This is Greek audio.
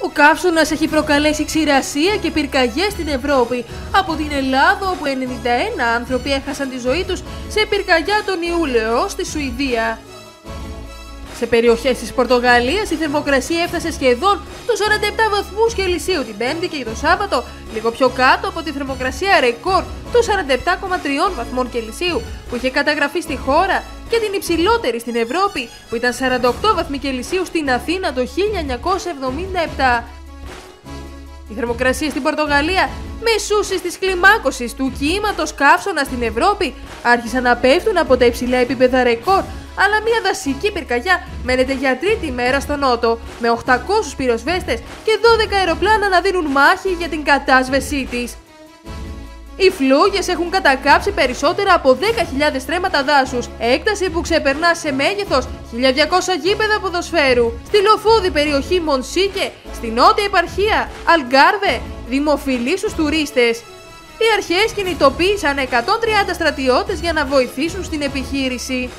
Ο καύσωνας έχει προκαλέσει ξηρασία και πυρκαγιές στην Ευρώπη. Από την Ελλάδα, όπου 91 άνθρωποι έχασαν τη ζωή τους σε πυρκαγιά τον Ιούλιο στη Σουηδία. Σε περιοχές της Πορτογαλίας η θερμοκρασία έφτασε σχεδόν τους 47 βαθμούς Κελσίου την Πέμπτη και το Σάββατο, λίγο πιο κάτω από τη θερμοκρασία ρεκόρ των 47,3 βαθμών Κελσίου που είχε καταγραφεί στη χώρα και την υψηλότερη στην Ευρώπη που ήταν 48 βαθμοί Κελσίου στην Αθήνα το 1977. Η θερμοκρασία στην Πορτογαλία μεσούσεις της κλιμάκωσης του κύματος καύσωνας στην Ευρώπη άρχισαν να πέφτουν από τα υψηλά επίπεδα ρεκόρ αλλά μια δασική πυρκαγιά μένεται για τρίτη μέρα στο Νότο, με 800 πυροσβέστες και 12 αεροπλάνα να δίνουν μάχη για την κατάσβεσή της. Οι φλούγες έχουν κατακάψει περισσότερα από 10.000 στρέμματα δάσους, έκταση που ξεπερνά σε μέγεθος 1.200 γήπεδα ποδοσφαίρου. Στη λοφούδη περιοχή Μονσίκε, στη νότια επαρχία Αλγκάρβε, δημοφιλείς στους τουρίστες. Οι αρχές κινητοποίησαν 130 στρατιώτες για να βοηθήσουν στην επιχείρηση.